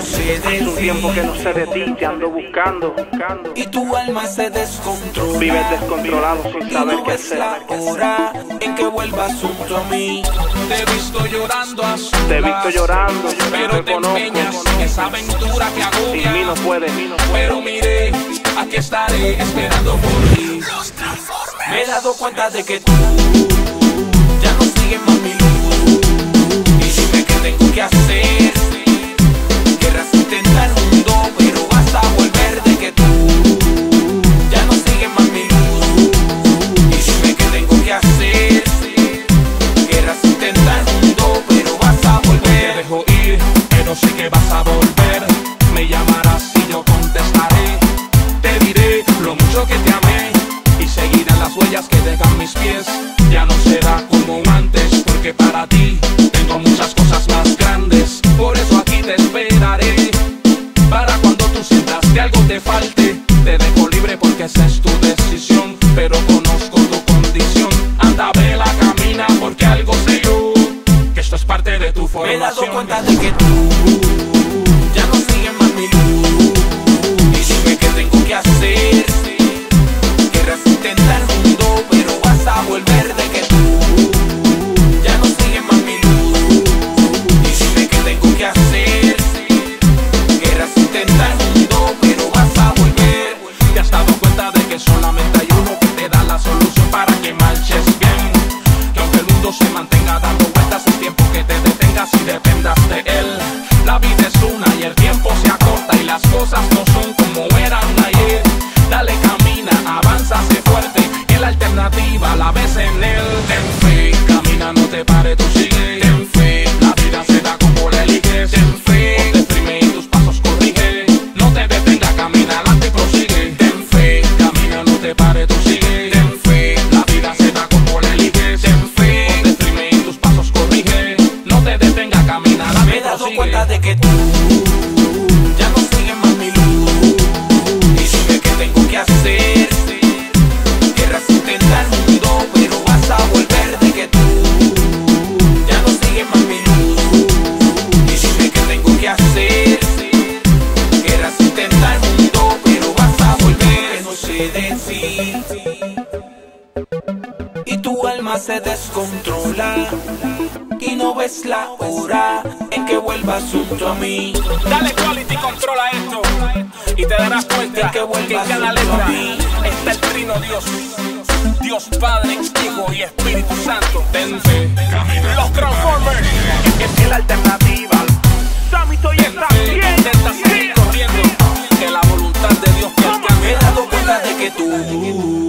Hace un tiempo que no sé de ti, te ando buscando. Y tu alma se descontrola. Vives descontrolado sin saber no qué hacer. la hora en que vuelvas junto a mí. Te he visto llorando a solas, Te he visto llorando, pero te te empeñas conozco. en esa aventura que Sin mí no agobia. puedes. Pero mire, aquí estaré esperando por ti. Me he dado cuenta de que tú ya no sigues más mi huellas que dejan mis pies. Ya no será como antes, porque para ti tengo muchas cosas más grandes. Por eso aquí te esperaré. Para cuando tú sientas que algo te falte, te dejo libre porque esa es tu decisión. Pero conozco tu condición. Anda, vela, camina, porque algo sé yo. Que esto es parte de tu Me he formación. dado cuenta de que tú ya no sigues más mi luz. Y dime qué tengo que hacer. Pare, tú sigue. Ten fe, la vida se da como la eliges. Ten fe, ponte firme y tus pasos corrige. No te detenga, camina adelante y prosigue. Ten fe, camina, no te pare, tú sigue. Ten fe, la vida se da como la eliges. Ten fe, ponte firme y tus pasos corrige. No te detenga, camina Me adelante he y dado cuenta de que tú ya no sigues más mi luz. Y dime qué tengo que hacer. De ti. Y tu alma se descontrola y no ves la hora en que vuelvas junto a mí. Dale quality, controla esto y te darás cuenta Que que, vuelvas en cada letra está el trino Dios. Dios Padre, Hijo y Espíritu Santo. Los Transformers. Es la alternativa. Que tú